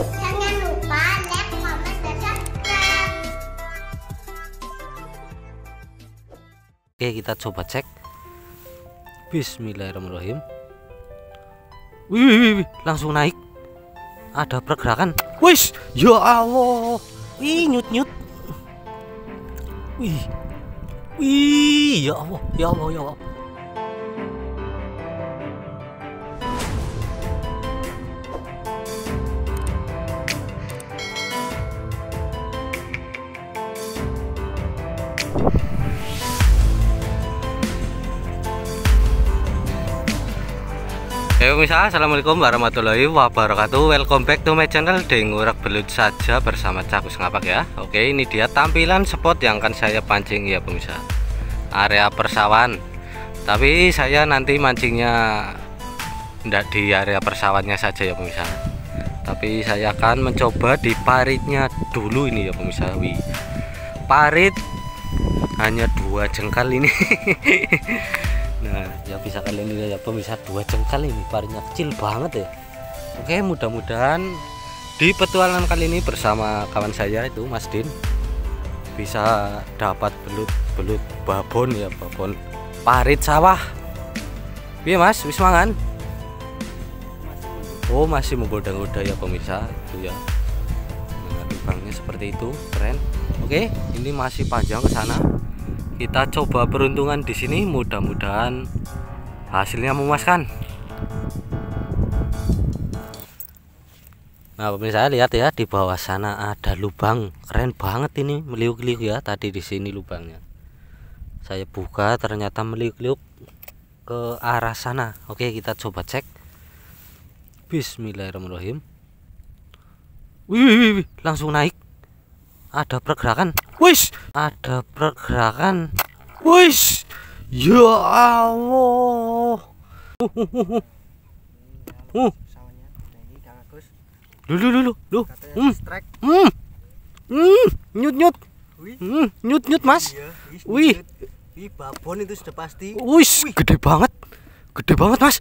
Jangan lupa like, comment, dan subscribe. Oke kita coba cek. Bismillahirrahmanirrahim. Wih, wih, wih, wih, langsung naik. Ada pergerakan. Wih, ya Allah. Wih, nyut nyut. Wih Wih, ya Allah, ya Allah, ya Allah Ya pemirsa, Assalamualaikum warahmatullahi wabarakatuh. Welcome back to my channel. Dengurak Belut saja bersama Cakus Ngapak ya. Oke ini dia tampilan spot yang akan saya pancing ya pemirsa. Area persawahan. Tapi saya nanti mancingnya Tidak di area persawahannya saja ya pemirsa. Tapi saya akan mencoba di paritnya dulu ini ya pemirsa. Wih. Parit hanya dua jengkal ini Nah, ya bisa kalian lihat ya pemirsa dua jengkal ini paritnya kecil banget ya. Oke, mudah-mudahan di petualangan kali ini bersama kawan saya itu Mas Din bisa dapat belut-belut babon ya, babon parit sawah. Iya Mas, wis mangan? Oh, masih menggoda-goda ya pemirsa itu ya. Nah, lubangnya seperti itu, keren. Oke, ini masih panjang ke sana kita coba peruntungan di sini mudah-mudahan hasilnya memuaskan. Nah pemirsa lihat ya di bawah sana ada lubang. Keren banget ini meliuk-liuk ya tadi di sini lubangnya. Saya buka ternyata meliuk-liuk ke arah sana. Oke kita coba cek. Bismillahirrahmanirrahim. Wih, wih, wih langsung naik. Ada pergerakan wis. Ada pergerakan. Wis. Ya Allah. Uh dulu dulu dulu hmm. hmm. hmm. nyut nyut. Hmm. nyut nyut mas. Wih. Wih, babon itu sudah pasti. wis gede banget. Gede banget mas.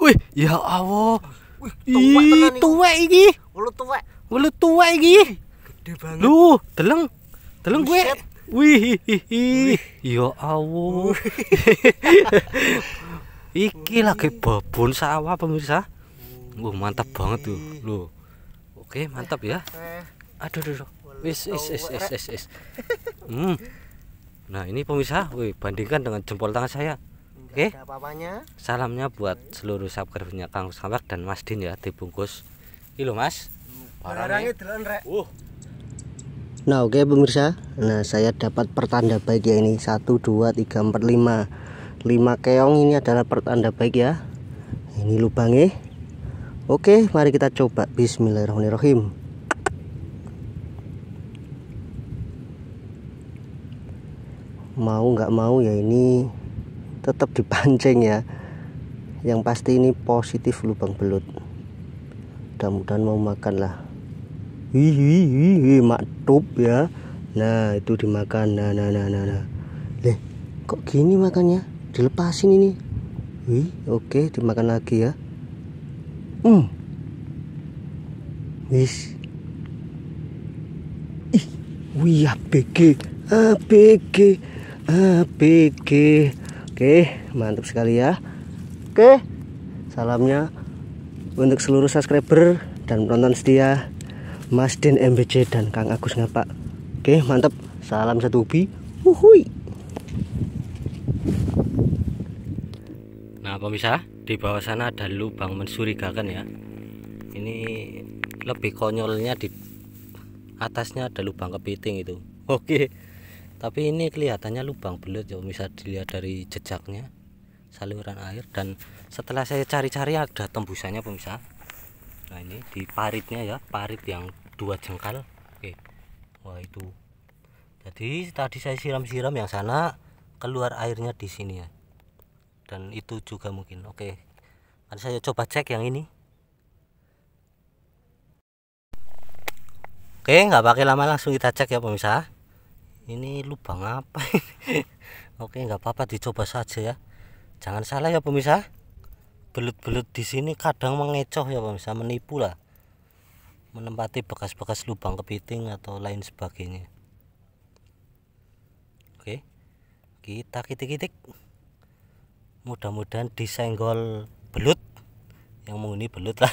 Wih. Ya Allah. Wih, Ih, tuwek iki. Mulut tuwek. Welut tuwek iki. Gede banget. Lu, deleng. Deleng gue. Wih, hihi. ya Allah. Iki lagi babon sawah pemirsa. Wah, mantap banget tuh. Lu. Oke, mantap ya. Aduh, aduh. Wis, wis, wis, wis, wis, wis. Hmm. Nah, ini pemirsa, wih, bandingkan dengan jempol tangan saya. Oke. apa-apanya. Salamnya buat seluruh subscribernya Kang Sambak dan Mas Din ya, dibungkus. Ini loh, Mas. Barangnya delon rek. Uh. Nah oke pemirsa. Nah saya dapat pertanda baik ya ini. 1, 2, 3, 4, 5 5 keong ini adalah pertanda baik ya. Ini lubangnya. Oke mari kita coba. Bismillahirrahmanirrahim. Mau nggak mau ya ini Tetap dipancing ya. Yang pasti ini positif lubang belut. Mudah-mudahan mau makan lah Wih, wih, maktup ya. Nah, itu dimakan. Nah, nah, nah, nah, nah. Leh, kok gini makannya? Dilepasin ini. Wih, oke, dimakan lagi ya. Hmm. Wis. Ih, wih, ABG. ABG. ABG. Oke, mantap sekali ya. Oke. Salamnya untuk seluruh subscriber dan penonton setia Mas Den MBC dan Kang Agus Ngapak. Oke, mantap. Salam satu ubi. Wuhui. Nah pemirsa di bawah sana ada lubang mencurigakan ya Ini lebih konyolnya di atasnya ada lubang kepiting itu Oke Tapi ini kelihatannya lubang belut ya bisa dilihat dari jejaknya Saluran air dan setelah saya cari-cari ada tembusannya pemirsa Nah ini di paritnya ya parit yang dua jengkal. Oke. Wah itu. Jadi tadi saya siram-siram yang sana keluar airnya di sini ya. Dan itu juga mungkin. Oke. Nanti saya coba cek yang ini. Oke nggak pakai lama langsung kita cek ya pemirsa. Ini lubang apa oke nggak apa-apa dicoba saja ya. Jangan salah ya pemirsa belut-belut di sini kadang mengecoh ya pemirsa menipu lah. Menempati bekas-bekas lubang kepiting atau lain sebagainya. Oke. Kita kitik-kitik. Mudah-mudahan disenggol belut. Yang menghuni belut lah.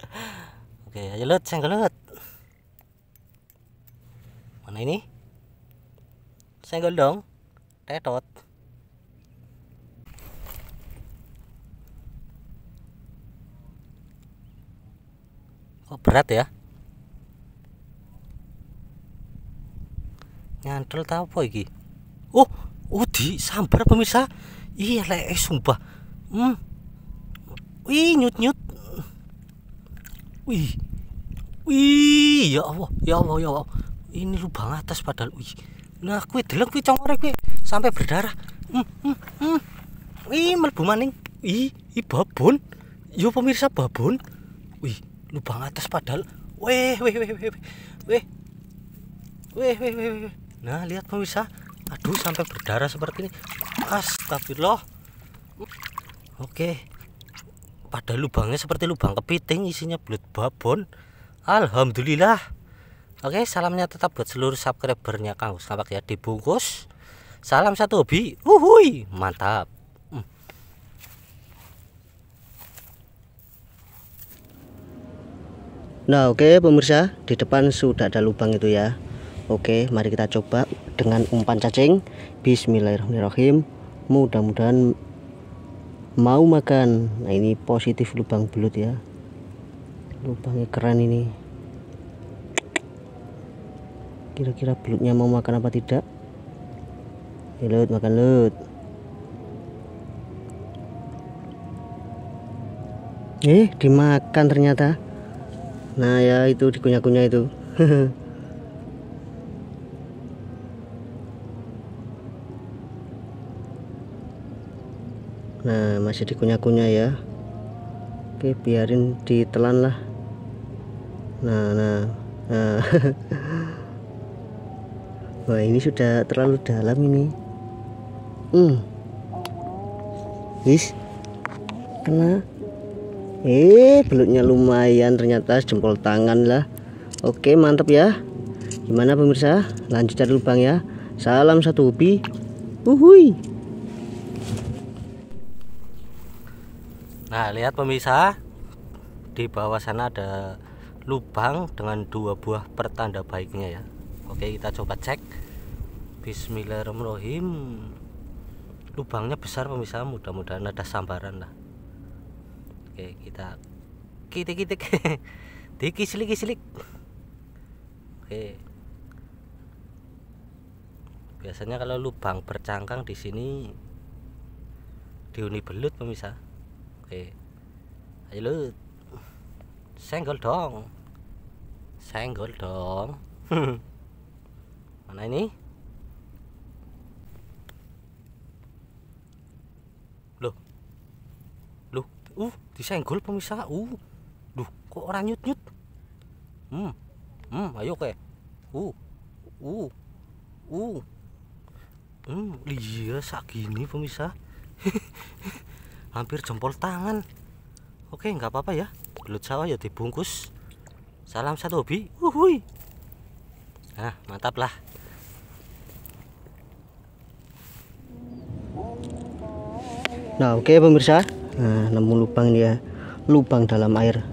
Oke ayo lut senggol lut. Mana ini? Senggol dong. Tetot kok berat ya. Nyantol tau apa iki? Oh oh di sambar pemirsa. Iya lek eh, sumpah. Hmm. Wih nyut nyut. Wih. Wih ya Allah ya Allah ya Allah. Ini lubang atas padahal. Wih. Nah kue delok kue congore kue sampai berdarah. Hmm, hmm, hmm. wih melebu maning. Ih babon. Yo pemirsa babon lubang atas padahal. Weh weh weh weh weh. Weh weh weh weh. Nah lihat pemirsa aduh sampai berdarah seperti ini. Astagfirullah. Oke. Pada lubangnya seperti lubang kepiting isinya belut babon. Alhamdulillah. Oke salamnya tetap buat seluruh subscribernya Kang Gus ya dibungkus. Salam satu hobi. Uhui mantap Nah oke pemirsa di depan sudah ada lubang itu ya. Oke mari kita coba dengan umpan cacing. Bismillahirrahmanirrahim. Mudah-mudahan mau makan. Nah ini positif lubang belut ya. Lubangnya keren ini. Kira-kira belutnya mau makan apa tidak? Ya lut makan lut. Eh dimakan ternyata nah ya itu dikunyah-kunyah itu. Nah masih dikunyah-kunyah ya. Oke biarin ditelan lah. Nah nah nah. Wah ini sudah terlalu dalam ini. Hmm. Wis kena eh belutnya lumayan ternyata jempol tangan lah. Oke mantap ya. Gimana pemirsa? Lanjut cari lubang ya. Salam satu ubi uhui nah lihat pemirsa. Di bawah sana ada lubang dengan dua buah pertanda baiknya ya. Oke kita coba cek. Bismillahirrahmanirrahim. Lubangnya besar pemirsa. Mudah-mudahan ada sambaran lah oke kita kitik kitik dikislik kislik oke. Biasanya kalau lubang bercangkang di sini dihuni belut pemirsa. Oke. Ayo lut. Senggol dong. Senggol dong. Mana ini loh loh uh disenggol pemirsa uh. Duh kok orang nyut nyut hmm hmm ayo ke uh uh uh. Hmm iya sak gini pemirsa hampir jempol tangan. Oke nggak apa-apa ya. Belut sawah ya dibungkus. Salam satu hobi. Uhui nah mantap lah. Nah oke okay, pemirsa Nah nemu lubang ya Lubang dalam air.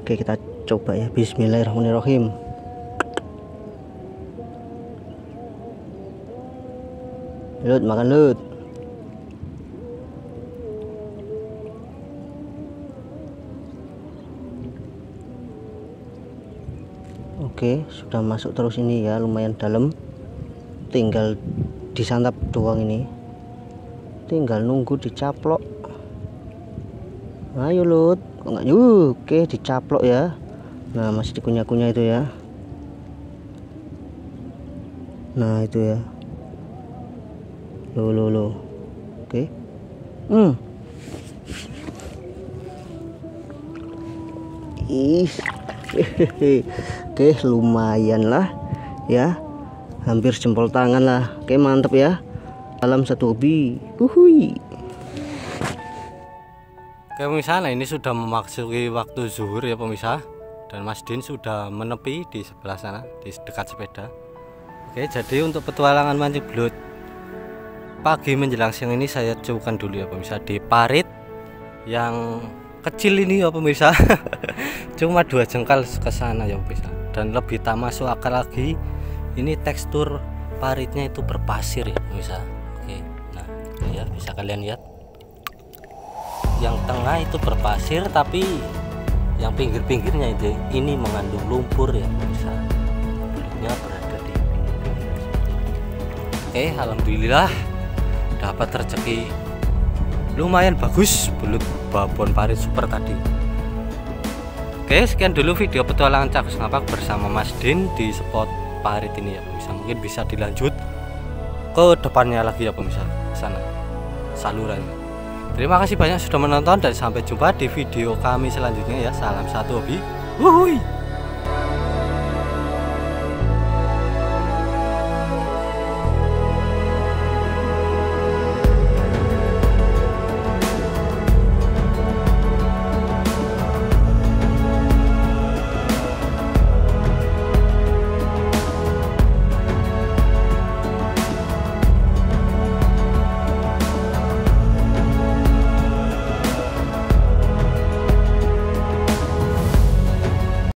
Oke kita coba ya. Bismillahirrahmanirrahim. Lut makan lut. Oke sudah masuk terus ini ya. Lumayan dalam. Tinggal disantap doang ini. Tinggal nunggu dicaplok ayo lut. Kok nggak yuk oke dicaplok ya. Nah masih dikunyah-kunyah itu ya. Nah itu ya. Lo lo lo oke. Hmm. Ih. Oke lumayan lah ya. Hampir jempol tangan lah. Oke mantep ya. Dalam satu hobi. Uhui Oke pemirsa, nah ini sudah memasuki waktu zuhur ya pemirsa dan Mas Din sudah menepi di sebelah sana di dekat sepeda. Oke jadi untuk petualangan mancing belut pagi menjelang siang ini saya cobakan dulu ya pemirsa di parit yang kecil ini ya pemirsa cuma dua jengkal ke sana ya pemirsa dan lebih tak masuk akal lagi ini tekstur paritnya itu berpasir ya pemirsa oke nah ya bisa kalian lihat yang tengah itu berpasir tapi yang pinggir-pinggirnya itu ini mengandung lumpur ya pemirsa belutnya berada di oke alhamdulillah dapat rezeki. Lumayan bagus belut babon parit super tadi. Oke sekian dulu video petualangan cakus ngapak bersama Mas Din di spot parit ini ya pemirsa. Mungkin bisa dilanjut ke depannya lagi ya pemirsa sana. Salurannya Terima kasih banyak sudah menonton dan sampai jumpa di video kami selanjutnya ya. Salam satu hobi. Wuhui.